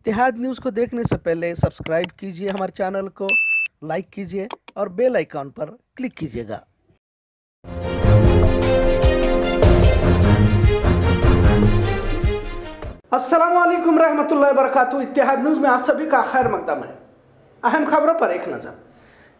इत्तेहाद news को देखने से पहले सब्सक्राइब कीजिए हमारे चैनल को, लाइक कीजिए और बेल आइकॉन पर क्लिक कीजिएगा। असलकम रहमतुल्लाहि वबरकातुहू। इतिहाद न्यूज़ में आप सभी का खैर मकदम है। अहम खबरों पर एक नज़र।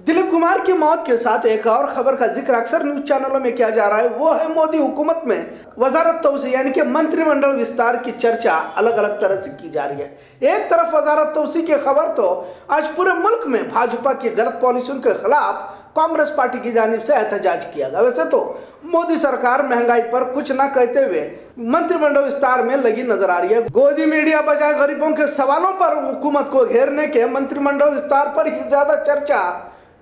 दिलीप कुमार की मौत के साथ एक और खबर का ज़िक्र अक्सर न्यूज़ चैनलों में किया जा रहा है। वो है मोदी हुकूमत में वजारत तोसी यानी कि मंत्रिमंडल विस्तार की चर्चा अलग अलग तरह से की जा रही है। एक तरफ़ वजारत तोसी की खबर तो आज पूरे मुल्क में भाजपा की गलत पॉलिसियों के खिलाफ कांग्रेस पार्टी की जानब से एहतजाज किया गया। वैसे तो मोदी सरकार महँगाई पर कुछ न कहते हुए मंत्रिमंडल विस्तार में लगी नज़र आ रही है। गोदी मीडिया बजाय गरीबों के सवालों पर हुकूमत को घेरने के मंत्रिमंडल विस्तार पर ही ज़्यादा चर्चा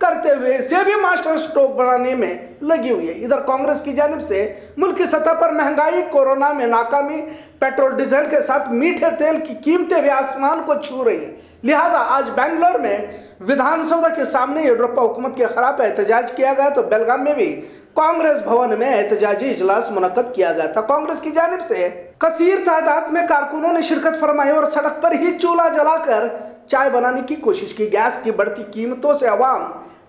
करते हुए इसे भी मास्टर स्ट्रोक बनाने में लगी हुई है। इधर कांग्रेस की जानब से मुल्क की सतह पर महँगाई, कोरोना में नाकामी, पेट्रोल, डीजल के साथ मीठे तेल की कीमतें भी आसमान को छू रही है। लिहाजा आज बेंगलोर में विधानसभा के सामने येड्रोपा हुकूमत के खिलाफ एहतजाज किया गया तो बेलगाम में भी कांग्रेस भवन में एहतजाजी इजलास मुनद किया गया था। कांग्रेस की जानब से कसीर तादाद में कारकुनों ने शिरकत फरमाई और सड़क पर ही चूल्हा जलाकर चाय बनाने की कोशिश की, गैस की बढ़ती कीमतों से अवाम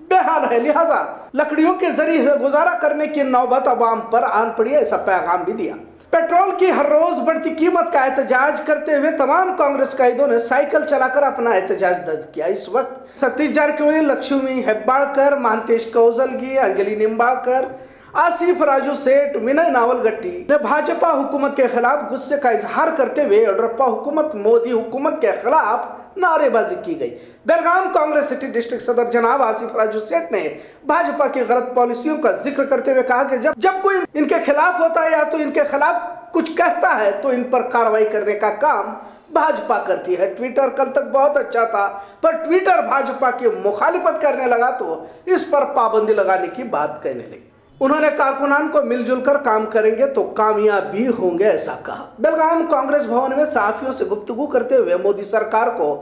बेहाल है। लिहाजा लकड़ियों के ज़रिए गुजारा करने की नौबत अवाम पर आन पड़ी ऐसा पैगाम भी दिया। पेट्रोल की हर रोज बढ़ती कीमत का एहतजाज करते हुए तमाम कांग्रेस कायदों ने साइकिल चलाकर अपना एहतजाज दर्ज किया। इस वक्त सतीश जारकिहोली लक्ष्मी हेब्बाड़कर महांतेश कौजलगी अंजलि निम्बाड़कर आसिफ राजू सेठ, विनय नावलगट्टी ने भाजपा हुकूमत के खिलाफ गुस्से का इजहार करते हुए येड्रप्पा हुकूमत, मोदी हुकूमत के खिलाफ नारेबाजी की गई। बेलगाम कांग्रेस सिटी डिस्ट्रिक्ट सदर जनाब आसिफ राजू सेठ ने भाजपा की गलत पॉलिसियों का ज़िक्र करते हुए कहा कि जब जब कोई इनके खिलाफ होता है या तो इनके खिलाफ कुछ कहता है तो इन पर कार्रवाई करने का काम भाजपा करती है। ट्विटर कल तक बहुत अच्छा था, पर ट्विटर भाजपा की मुखालिफत करने लगा तो इस पर पाबंदी लगाने की बात कहने लगी। उन्होंने कारकुनान को मिलजुल कर काम करेंगे तो कामयाब भी होंगे, ऐसा कहा। बेलगाम कांग्रेस भवन में सहाफियों से गुफ्तगू करते हुए मोदी सरकार को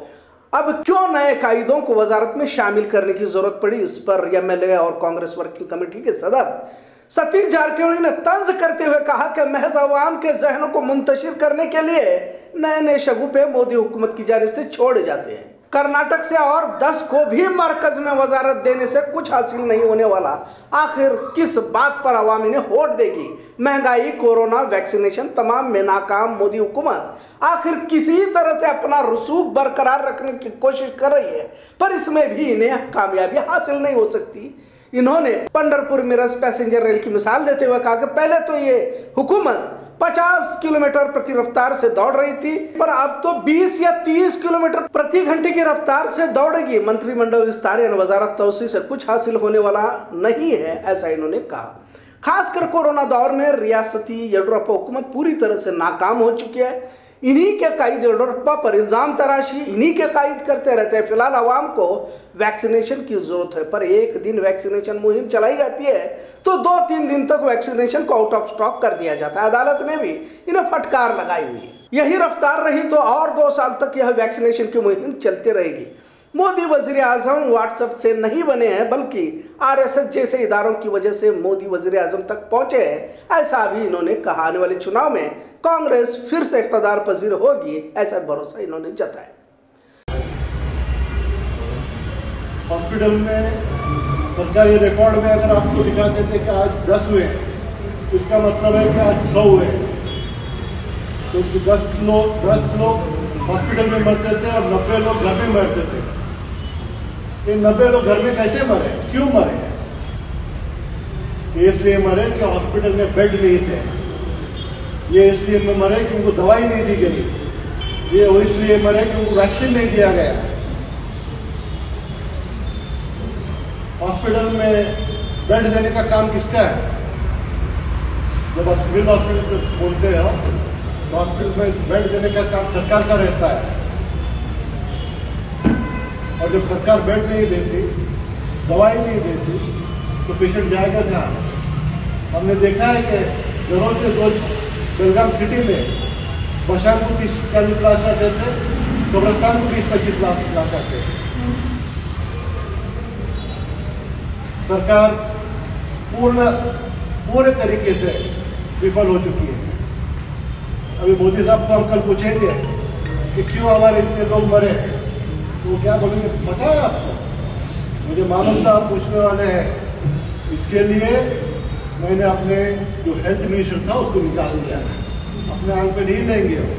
अब क्यों नए कायदों को वजारत में शामिल करने की ज़रूरत पड़ी? इस पर एमएलए और कांग्रेस वर्किंग कमेटी के सदर सतीश जारकिहोली ने तंज करते हुए कहा कि महज अवाम के जहनों को मुंतशिर करने के लिए नए नए शगुफे मोदी हुकूमत की जानब से छोड़े जाते हैं। कर्नाटक से और 10 को भी मरकज में वजारत देने से कुछ हासिल नहीं होने वाला। आखिर किस बात पर अवामी ने वोट देगी? महँगाई, कोरोना, वैक्सीनेशन, तमाम में नाकाम मोदी हुकूमत। आखिर किसी तरह से अपना रसूख बरकरार रखने की कोशिश कर रही है, पर इसमें भी इन्हें कामयाबी हासिल नहीं हो सकती। इन्होंने पंडरपुर मिरज पैसेंजर रेल की मिसाल देते हुए कहा कि पहले तो ये हुकूमत 50 किलोमीटर प्रति रफ्तार से दौड़ रही थी, पर अब तो 20 या 30 किलोमीटर प्रति घंटे की रफ्तार से दौड़ेगी। मंत्रिमंडल विस्तार यानी वजारत तोसी से कुछ हासिल होने वाला नहीं है, ऐसा इन्होंने कहा। खासकर कोरोना दौर में रियासती येडुरप्पा हुकूमत पूरी तरह से नाकाम हो चुकी है। इन्हीं के कायद पर इल्ज़ाम तराशी, इन्हीं के कायद करते रहते हैं। फ़िलहाल आवाम को वैक्सीनेशन की ज़रूरत है, पर एक दिन वैक्सीनेशन मुहिम चलाई जाती है तो दो तीन दिन तक वैक्सीनेशन को आउट ऑफ़ स्टॉक कर दिया जाता है। अदालत ने भी इन्हें फटकार लगाई हुई यही रफ्तार रही तो और दो साल तक यह वैक्सीनेशन की मुहिम चलती रहेगी। मोदी वज़ीर आज़म व्हाट्सएप से नहीं बने हैं, बल्कि आरएसएस जैसे इदारों की वजह से मोदी वज़ीर आज़म तक पहुँचे हैं, ऐसा भी इन्होंने कहा। आने वाले चुनाव में कांग्रेस फिर से इकतदार पजीर होगी, ऐसा भरोसा इन्होंने जताया। हॉस्पिटल में, सरकारी रिकॉर्ड में अगर आपको दिखाते थे कि आज दस हुए इसका मतलब है कि आज सौ हुए तो उसके दस लोग दस लोग हॉस्पिटल में मरते थे और नब्बे लोग घर में मरते थे ये नब्बे लोग घर में कैसे मरे? क्यों मरे? इसलिए मरे कि हॉस्पिटल में बेड नहीं थे। ये इसलिए में मरे कि उनको दवाई नहीं दी गई। ये और इसलिए मरे कि उनको वैक्सीन नहीं दिया गया। हॉस्पिटल में बेड देने का काम किसका है? जब आप सिविल हॉस्पिटल बोलते हो तो हॉस्पिटल में बेड देने का काम सरकार का रहता है। और जब सरकार बेड नहीं देती, दवाई नहीं देती तो पेशेंट जाएगा कहाँ? हमने देखा है कि रोज से रोज बेलगाम सिटी में बशान को चालीस लाश आते थे कब्रस्तान को बीस पच्चीस लाख लाश आते थे। सरकार पूर्ण पूरे तरीके से विफल हो चुकी है। अभी मोदी साहब को हम कल पूछेंगे कि क्यों हमारे इतने लोग मरे तो क्या बोलेंगे? पता है आपको? मुझे मालूम था, आप पूछने वाले हैं। इसके लिए मैंने अपने जो हेल्थ मिनिस्टर था, उसको निकाल दिया। अपने आँख पे नहीं लेंगे वो।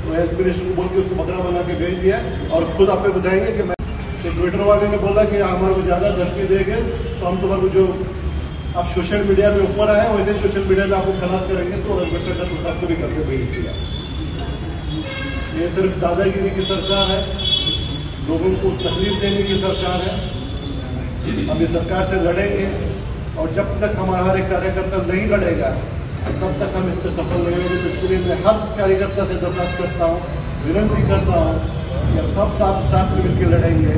तो हेल्थ मिनिस्टर को बोल के उसको बकरा बना के भेज दिया और खुद आप बताएँगे कि मैं तो ट्विटर वाले ने बोला कि हमारे को ज़्यादा धमकी देंगे तो हम तुम्हारे को जो आप सोशल मीडिया में ऊपर आए, वैसे सोशल मीडिया में आपको खलास करेंगे तो मिस्टर प्रसाद को भी करके भेज दिया। ये सिर्फ़ दादागिरी की सरकार है। लोगों को तकलीफ़ देने की सरकार है। हम इस सरकार से लड़ेंगे। और जब तक हमारा हर एक कार्यकर्ता नहीं लड़ेगा तब तक हम इससे सफल नहीं होंगे तो इसके लिए मैं हर कार्यकर्ता से दरखास्त करता हूँ विनंती करता हूँ कि हम सब साथ साथ में मिलकर लड़ेंगे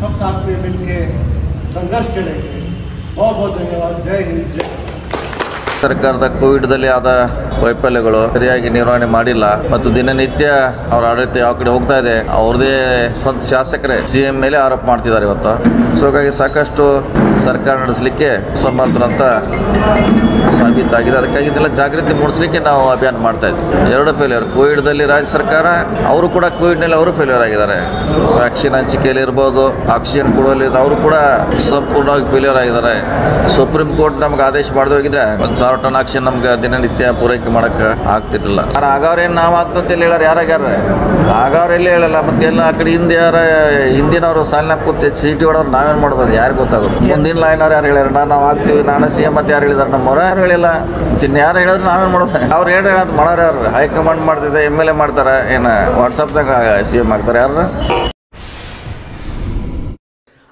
सब साथ में मिलकर संघर्ष करेंगे बहुत बहुत धन्यवाद जय हिंद जय ಸರ್ಕಾರದ ಕೋವಿಡ್ದಲ್ಲಿ ಆದ ವೈಫಲ್ಯಗಳು ಸರಿಯಾಗಿ ನಿರ್ವಹಣೆ ಮಾಡಿಲ್ಲ ಮತ್ತು ದಿನನಿತ್ಯ ಅವರ ಆಡಳಿತ ಯಾವ ಕಡೆ ಹೋಗ್ತಾ ಇದೆ, ಅವ್ರದೇ ಸ್ವಂತ ಶಾಸಕರೇ ಸಿಎಂ ಮೇಲೆ ಆರೋಪ ಮಾಡ್ತಿದ್ದಾರೆ ಇವತ್ತು. ಸೊ ಹಾಗಾಗಿ ಸಾಕಷ್ಟು ಸರ್ಕಾರ ನಡೆಸಲಿಕ್ಕೆ ಸಮರ್ಥರಂತ ಸಾಬೀತಾಗಿದೆ. ಅದಕ್ಕಾಗಿ ಇದೆಲ್ಲ ಜಾಗೃತಿ ಮೂಡಿಸಲಿಕ್ಕೆ ನಾವು ಅಭಿಯಾನ ಮಾಡ್ತಾ ಇದ್ದೀವಿ. ಎರಡು ಫೇಲ್ಯೂರ್ ಕೋವಿಡ್ದಲ್ಲಿ ರಾಜ್ಯ ಸರ್ಕಾರ, ಅವರು ಕೂಡ ಕೋವಿಡ್ನಲ್ಲಿ ಅವರು ಫೇಲ್ಯೂರ್ ಆಗಿದ್ದಾರೆ. ವ್ಯಾಕ್ಸಿನ್ ಹಂಚಿಕೆಯಲ್ಲಿ ಇರ್ಬೋದು ಆಕ್ಸಿಜನ್ ಕೊಡುವಲ್ಲಿ ಅವರು ಕೂಡ ಸಂಪೂರ್ಣವಾಗಿ ಫೇಲ್ಯೂರ್ ಆಗಿದ್ದಾರೆ. ಸುಪ್ರೀಂ ಕೋರ್ಟ್ ನಮ್ಗೆ ಆದೇಶ ಮಾಡಿದ್ರೆ ಒಂದು ಸಾವಿರ ಟನ್ ಆಕ್ಸಿಜನ್ ನಮ್ಗೆ ದಿನನಿತ್ಯ ಪೂರೈಕೆ ಮಾಡಕ್ಕೆ ಆಗ್ತಿರ್ಲಿಲ್ಲ ಆದ್ರೆ ಆಗವ್ರೇನು ನಾವು ಆಗ್ತಂತ ಹೇಳಿ ಹೇಳಾರ ಯಾರಾಗ್ಯಾರ ಆಗವ್ರು ಎಲ್ಲಿ ಹೇಳಲ್ಲ ಮತ್ತೆ ಎಲ್ಲ ಆ ಕಡೆ ಹಿಂದೆ ಯಾರ ಹಿಂದಿನವರು ಸಾಲಿನಾಗ ಕೂತಿ ಚೀಟಿ ಹೊಡೋರು ನಾವೇನು ಮಾಡ್ಬೋದು ಯಾರು ಗೊತ್ತಾಗುತ್ತೆ ಮುಂದಿನ ಲೈನವ್ರು ಯಾರು ಹೇಳ್ಯಾರ ನಾ ನಾವು ಆಗ್ತೀವಿ ನಾನು ಸಿ ಎಂ ಮತ್ತೆ ಯಾರು ಹೇಳಿದಾರೆ ನಮ್ಮವ್ರು ಯಾರು ಹೇಳಿಲ್ಲ ಇನ್ನು ಯಾರು ಹೇಳಿದ್ರೆ ನಾವೇನು ಮಾಡೋದು ಅವ್ರು ಏನು ಹೇಳೋದು ಮಾಡೋರು ಯಾರು ಹೈಕಮಾಂಡ್ ಮಾಡ್ತಿದ್ದೆ ಎಮ್ ಎಲ್ ಎ ಮಾಡ್ತಾರೆ ಏನು ವಾಟ್ಸಪ್ದಾಗ ಸಿ ಎಂ ಆಗ್ತಾರೆ ಯಾರು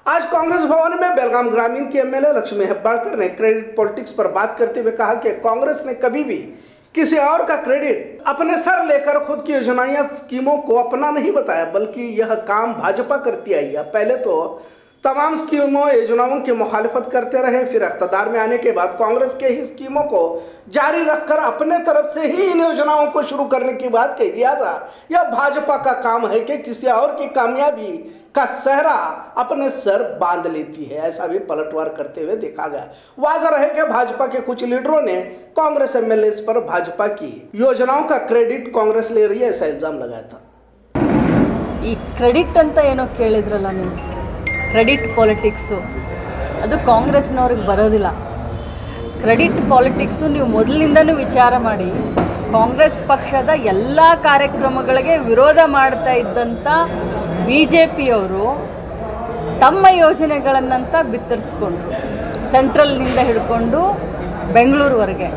आज कांग्रेस भवन में बेलगाम ग्रामीण के एमएलए लक्ष्मी हेब्बाड़कर ने क्रेडिट पॉलिटिक्स पर बात करते हुए कहा कि कांग्रेस ने कभी भी किसी और का क्रेडिट अपने सर लेकर खुद की योजनाएँ, स्कीमों को अपना नहीं बताया, बल्कि यह काम भाजपा करती आई है। पहले तो तमाम स्कीमों, योजनाओं की मुखालिफत करते रहे, फिर अख्तदार में आने के बाद कांग्रेस के ही स्कीमों को जारी रखकर अपने तरफ़ से ही इन योजनाओं को शुरू करने की बात कही। लिहाजा यह भाजपा का काम है कि किसी और की कामयाबी का सहरा अपने सर बांध लेती है ऐसा भी पलटवार करते हुए देखा गया वाजह रहे कि भाजपा के कुछ लीडरों ने कांग्रेस एमएलए पर भाजपा की योजनाओं का क्रेडिट कांग्रेस ले रही है ऐसा इल्जाम लगाया था ಈ ಕ್ರೆಡಿಟ್ ಅಂತ ಏನೋ ಕೇಳಿದ್ರಲ್ಲ ನೀವು ಕ್ರೆಡಿಟ್ ಪಾಲಿಟಿಕ್ಸು ಅದು ಕಾಂಗ್ರೆಸ್ನವ್ರಿಗೆ ಬರೋದಿಲ್ಲ ಕ್ರೆಡಿಟ್ ಪಾಲಿಟಿಕ್ಸು ನೀವು ಮೊದಲಿಂದನೂ ವಿಚಾರ ಮಾಡಿ ಕಾಂಗ್ರೆಸ್ ಪಕ್ಷದ ಎಲ್ಲ ಕಾರ್ಯಕ್ರಮಗಳಿಗೆ ವಿರೋಧ ಮಾಡ್ತಾ ಇದ್ದಂಥ ಬಿ ಜೆ ಪಿಯವರು ತಮ್ಮ ಯೋಜನೆಗಳನ್ನಂತ ಬಿತ್ತರಿಸ್ಕೊಂಡ್ರು. ಸೆಂಟ್ರಲ್ನಿಂದ ಹಿಡ್ಕೊಂಡು ಬೆಂಗಳೂರುವರೆಗೆ.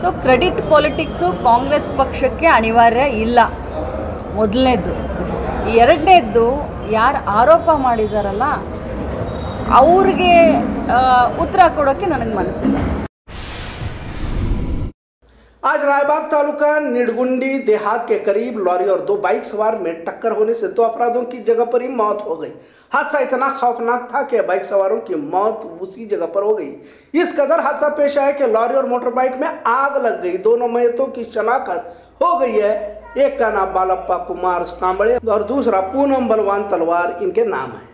ಸೊ ಕ್ರೆಡಿಟ್ ಪಾಲಿಟಿಕ್ಸು ಕಾಂಗ್ರೆಸ್ ಪಕ್ಷಕ್ಕೆ ಅನಿವಾರ್ಯ ಇಲ್ಲ. ಮೊದಲನೇದ್ದು. ಎರಡನೇದ್ದು, ಯಾರು ಆರೋಪ ಮಾಡಿದಾರಲ್ಲ, ಅವ್ರಿಗೆ ಉತ್ತರ ಕೊಡೋಕ್ಕೆ ನನಗೆ ಮನಸ್ಸಿಲ್ಲ. आज रायबाग तालुका निडगुंडी देहात के करीब लॉरी और दो बाइक सवार में टक्कर होने से दो अपराधों की जगह पर ही मौत हो गई। हादसा इतना खौफनाक था कि बाइक सवारों की मौत उसी जगह पर हो गई। इस कदर हादसा पेश आया कि लॉरी और मोटर बाइक में आग लग गई। दोनों मैतों की शनाख्त हो गई है। एक का नाम बालप्पा कुमार कांबड़े और दूसरा पूनम बलवान तलवार, इनके नाम है।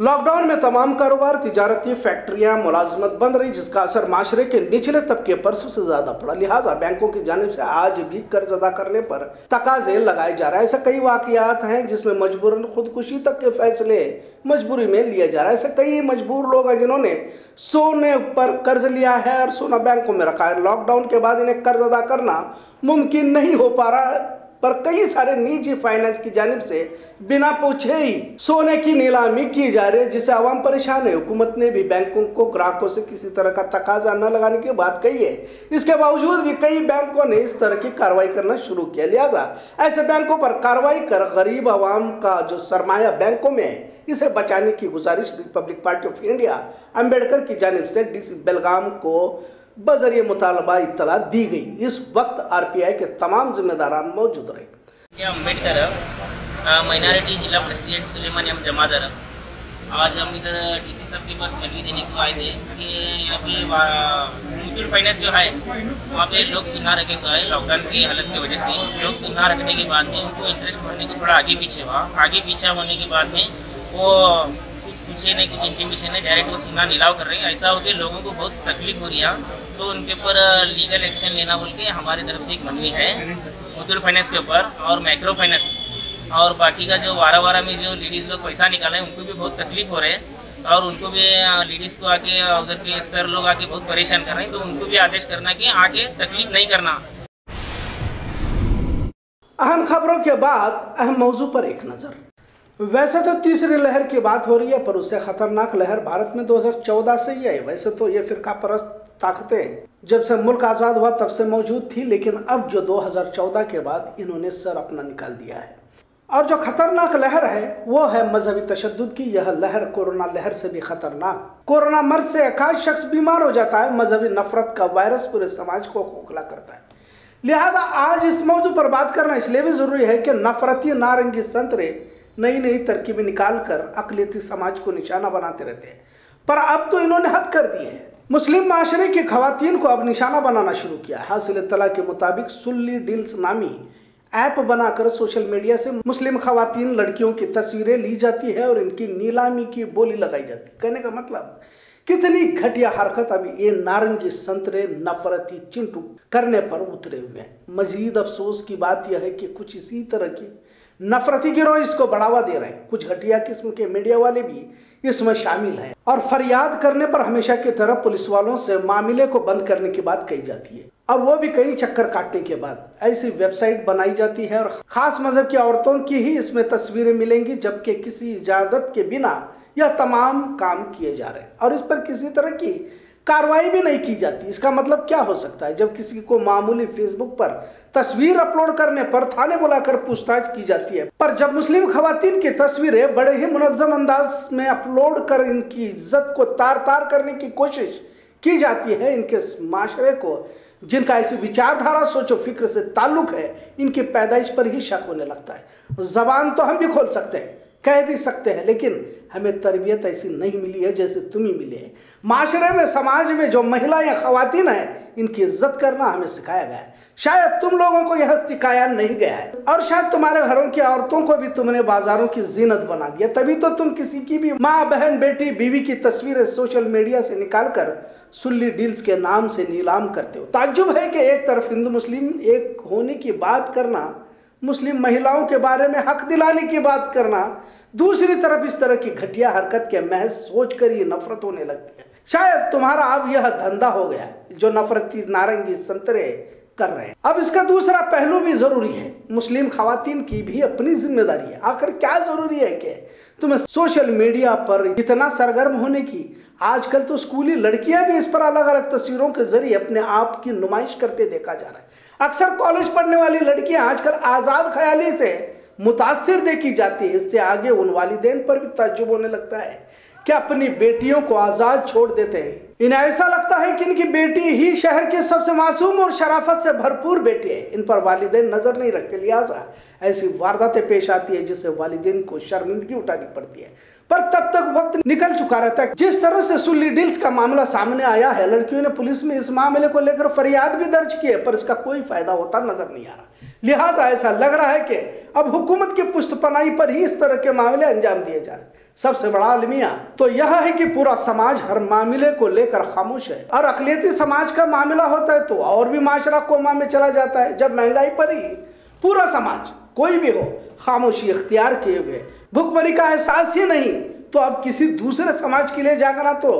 लॉकडाउन में तमाम कारोबार, तजारती फैक्ट्रियाँ, मुलाजमत बंद रही, जिसका असर माशरे के निचले तबके पर सबसे ज़्यादा पड़ा। लिहाजा बैंकों की जानिब से आज भी कर्ज अदा करने पर तकाजे लगाए जा रहे हैं। ऐसे कई वाकयात हैं जिसमें मजबूरन खुदकुशी तक के फैसले मजबूरी में लिए जा रहे हैं। ऐसे कई मजबूर लोग हैं जिन्होंने सोने पर कर्ज लिया है और सोना बैंकों में रखा है। लॉकडाउन के बाद इन्हें कर्ज अदा करना मुमकिन नहीं हो पा रहा पर कई सारे निजी फाइनेंस की जानिब से बिना पूछे ही सोने की नीलामी की जा रही है, जिससे आवाम परेशान है। हुकूमत ने भी बैंकों को, ग्राहकों से किसी तरह का तकाजा न लगाने की बात कही है। इसके बावजूद भी कई बैंकों ने इस तरह की कार्रवाई करना शुरू किया। लिहाजा ऐसे बैंकों पर कार्रवाई कर गरीब आवाम का जो सरमाया बैंकों में है, इसे बचाने की गुजारिश republic party of India Ambedkar की जानिब से डीसी बेलगाम को बजरिए मुतालबा इतला दी गई। इस वक्त आरपीआई के तमाम जिम्मेदारान मौजूद रहे। अंबेडकर माइनॉरिटी जिला प्रेसिडेंट सुलेमान एम जमादार आज हम इधर डी सी साहब के पास मनवी देने को आए थे कि यहाँ पे म्यूचुअल फाइनेंस जो है, वहाँ पे लोग सुना रखे सो है लॉकडाउन की हालत की वजह से। लोग सुना रखने के बाद में उनको इंटरेस्ट भरने को थोड़ा आगे पीछे हुआ। आगे पीछे होने के बाद में वो कुछ नहीं, कुछ इंटीमेशन है डायरेक्ट वो सुना नीलाव कर रहे हैं। ऐसा होकर लोगों को बहुत तकलीफ़ हो रही है तो उनके ऊपर लीगल एक्शन लेना बोल के हमारी तरफ़ से एक मनवी है, मुथुर फाइनेंस के ऊपर और माइक्रो फाइनेंस और बाकी का जो वारा वारा में जो लेडीज़ लोग पैसा निकाले हैं, उनको भी बहुत तकलीफ़ हो रहे हैं। और उनको भी लेडीज़ को आके उधर के सर लोग आके बहुत परेशान कर रहे हैं तो उनको भी आदेश करना कि आके तकलीफ़ नहीं करना। अहम खबरों के बाद अहम मौजू पर एक नज़र। वैसे तो तीसरी लहर की बात हो रही है, पर उससे खतरनाक लहर भारत में 2014 से ही आई। वैसे तो ये फिरका परस्त ताकतें जब से मुल्क आज़ाद हुआ, तब से मौजूद थी, लेकिन अब जो 2014 के बाद इन्होंने सर अपना निकाल दिया है। और जो खतरनाक लहर है, वो है मजहबी तशद की। यह लहर कोरोना लहर से भी खतरनाक। कोरोना मर्ज से एकाध शख्स बीमार हो जाता है, मजहबी नफरत का वायरस पूरे समाज को खोखला करता है। लिहाजा आज इस मौजू पर बात करना इसलिए भी ज़रूरी है कि नफरती नारंगी संतरे नई नई तरकीबें निकाल कर अकलियती समाज को निशाना बनाते रहते हैं। पर अब तो इन्होंने हद कर दिए हैं। मुस्लिम माशरे की खातन को अब निशाना बनाना शुरू किया हासिल तला के मुताबिक सुल्ली डील्स नामी ऐप बनाकर सोशल मीडिया से मुस्लिम खातन लड़कियों की तस्वीरें ली जाती है और इनकी नीलामी की बोली लगाई जाती है। कहने का मतलब कितनी घटिया हरकत अभी ये नारंगी संतरे, नफरती, चिंटू करने पर उतरे हुए हैं। मजीद अफसोस की बात यह है कि कुछ इसी तरह की नफरती गिरोह इसको बढ़ावा दे रहे हैं। कुछ घटिया किस्म के मीडिया वाले भी इसमें शामिल हैं। और फरियाद करने पर हमेशा की तरह पुलिस वालों से मामले को बंद करने की बात कही जाती है। अब वो भी कई चक्कर काटने के बाद ऐसी वेबसाइट बनाई जाती है और खास मज़हब की औरतों की ही इसमें तस्वीरें मिलेंगी, जबकि किसी इजाज़त के बिना यह तमाम काम किए जा रहे हैं। और इस पर किसी तरह की कार्रवाई भी नहीं की जाती। इसका मतलब क्या हो सकता है? जब किसी को मामूली फेसबुक पर तस्वीर अपलोड करने पर थाने बुलाकर पूछताछ की जाती है, पर जब मुस्लिम खवतिन की तस्वीरें बड़े ही मुनजम अंदाज में अपलोड कर इनकी इज़्ज़त को तार तार करने की कोशिश की जाती है, इनके माशरे को, जिनका ऐसी विचारधारा, सोचो, फ़िक्र से ताल्लुक है, इनकी पैदाइश पर ही शक होने लगता है। जबान तो हम भी खोल सकते हैं। कह भी सकते हैं, लेकिन हमें तरबियत ऐसी नहीं मिली है जैसे तुम्हें मिली है। माशरे में, समाज में जो महिला या खातन है, इनकी इज़्ज़त करना हमें सिखाया गया है। शायद तुम लोगों को यह सिखाया नहीं गया है। और शायद तुम्हारे घरों की औरतों को भी तुमने बाजारों की जीनत बना दिया। तभी तो तुम किसी की भी माँ, बहन, बेटी, बीवी की तस्वीरें सोशल मीडिया से निकाल कर सुल्ली डील्स के नाम से नीलाम करते हो। ताजुब है कि एक तरफ़ हिंदू मुस्लिम एक होने की बात करना मुस्लिम महिलाओं के बारे में हक दिलाने की बात करना, दूसरी तरफ़ इस तरह की घटिया हरकत के महज सोच कर ये नफरत होने लगती है। शायद तुम्हारा अब यह धंधा हो गया जो नफरती नारंगी संतरे कर रहे हैं। अब इसका दूसरा पहलू भी ज़रूरी है। मुस्लिम खातन की भी अपनी ज़िम्मेदारी है। आखिर क्या ज़रूरी है कि तुम्हें सोशल मीडिया पर इतना सरगर्म होने की? आजकल तो स्कूली लड़कियाँ भी इस पर अलग अलग तस्वीरों के ज़रिए अपने आप की नुमाइश करते देखा जा रहा है। अक्सर कॉलेज पढ़ने वाली लड़कियाँ आजकल आज़ाद ख्याली से मुतासर देखी जाती है। इससे आगे उन वालिदेन पर भी ताजुब होने लगता है कि अपनी बेटियों को आज़ाद छोड़ देते हैं। इन्हें ऐसा लगता है कि इनकी बेटी ही शहर की सबसे मासूम और शराफत से भरपूर बेटी है। इन पर वालिदेन नज़र नहीं रखते लिहाजा ऐसी वारदातें पेश आती है जिससे वालिदेन को शर्मिंदगी उठानी पड़ती है। पर तब तक वक्त निकल चुका रहता है। जिस तरह से सुल्ली डील्स का मामला सामने आया है, लड़कियों ने पुलिस में इस मामले को लेकर फरियाद भी दर्ज की है, पर इसका कोई फ़ायदा होता नज़र नहीं आ रहा। लिहाजा ऐसा लग रहा है कि अब हुकूमत की पुष्टपनाई पर ही इस तरह के मामले अंजाम दिए जा रहे सबसे बड़ा अलमिया तो यह है कि पूरा समाज हर मामले को लेकर खामोश है। और अकलियती समाज का मामला होता है तो और भी माशरा कोमा में चला जाता है, जब महँगाई पर ही पूरा समाज, कोई भी हो, खामोशी इख्तियार किए हुए भुखमरी का एहसास ही नहीं। तो अब किसी दूसरे समाज के लिए जागना तो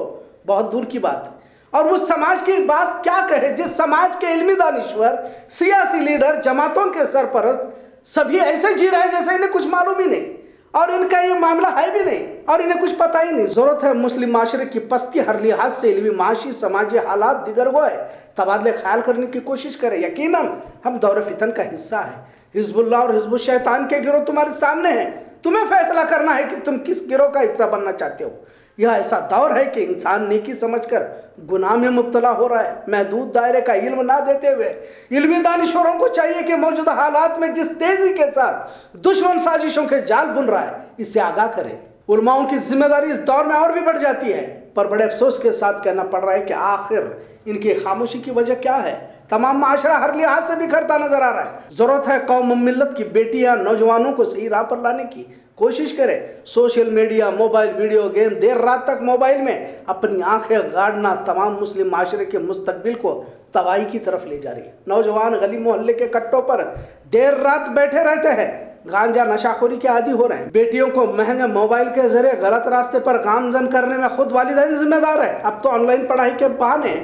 बहुत दूर की बात है। और उस समाज की बात क्या कहे? जिस समाज के इल्मी दानिश्वर, सियासी लीडर, जमातों के सरपरस्त, सभी ऐसे जी रहे हैं जैसे इन्हें कुछ मालूम ही नहीं। और इनका ये मामला है भी नहीं। और इन्हें कुछ पता ही नहीं। ज़रूरत है मुस्लिम माशरे की पस्ती हर लिहाज से इलमी माशी समाजी हालात दिगर है तबादले ख्याल करने की कोशिश करें। यकीनन हम दौर फितन का हिस्सा है। हिजबुल्ला और हिजबुल शैतान के गिरोह तुम्हारे सामने है। तुम्हें फैसला करना है कि तुम किस गिरोह का हिस्सा बनना चाहते हो। यह ऐसा दौर है कि इंसान नेकी समझकर गुनाह में मुब्तला हो रहा है। महदूद दायरे का इल्म ना देते हुए इल्मी दानिशोरों को चाहिए कि मौजूदा हालात में जिस तेज़ी के साथ दुश्मन साजिशों के जाल बुन रहा है इससे आगाह करें। उलमाओं की ज़िम्मेदारी इस दौर में और भी बढ़ जाती है। पर बड़े अफसोस के साथ कहना पड़ रहा है कि आखिर इनकी खामोशी की वजह क्या है? तमाम माशरा हर लिहाज से बिखरता नज़र आ रहा है। ज़रूरत है कौम मिल्लत की, बेटियाँ नौजवानों को सही राह पर लाने की कोशिश करें। Social media, mobile, video game, देर रात तक मोबाइल में अपनी आँखें गाड़ना तमाम मुस्लिम माशरे के मुस्तबिल को तबाही की तरफ़ ले जा रही है। नौजवान गली मोहल्ले के कट्टों पर देर रात बैठे रहते हैं। गांजा नशाखोरी के आदि हो रहे हैं। बेटियों को महँगे मोबाइल के ज़रिए गलत रास्ते पर गामजन करने में खुद वालिदैन जिम्मेदार है। अब तो ऑनलाइन पढ़ाई के बहाने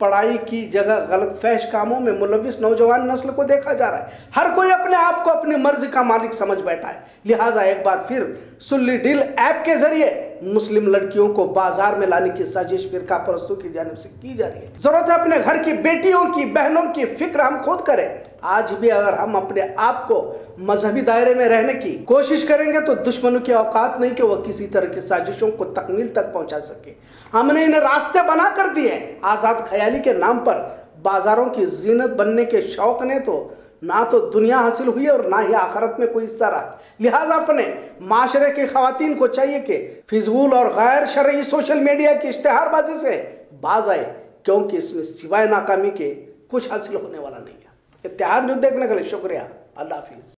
पढ़ाई की जगह गलत फैश कामों में मुलविस नौजवान नस्ल को देखा जा रहा है। हर कोई अपने आप को अपनी मर्ज़ी का मालिक समझ बैठा है। लिहाजा एक बार फिर सुल्ली डील ऐप के ज़रिए मुस्लिम लड़कियों को बाज़ार में लाने की साजिश फिरका परस्तों की जानब से की जा रही है। ज़रूरत है अपने घर की बेटियों की, बहनों की फ़िक्र हम खुद करें। आज भी अगर हम अपने आप को मजहबी दायरे में रहने की कोशिश करेंगे तो दुश्मनों की औकात नहीं कि वह किसी तरह की साजिशों को तकमील तक पहुँचा सके। हमने इन्हें रास्ते बना कर दिए आज़ाद ख्याली के नाम पर बाजारों की जीनत बनने के शौक ने तो ना तो दुनिया हासिल हुई और ना ही आखरत में कोई हिस्सा रहा। लिहाजा अपने माशरे की खातन को चाहिए कि फिजूल और गैर शरई सोशल मीडिया की इश्तहारबाजी से बाज आए, क्योंकि इसमें सिवाय नाकामी के कुछ हासिल होने वाला नहीं है। इतिहाद न्यूज़ देखने के लिए शुक्रिया। अल्लाह हाफिज़।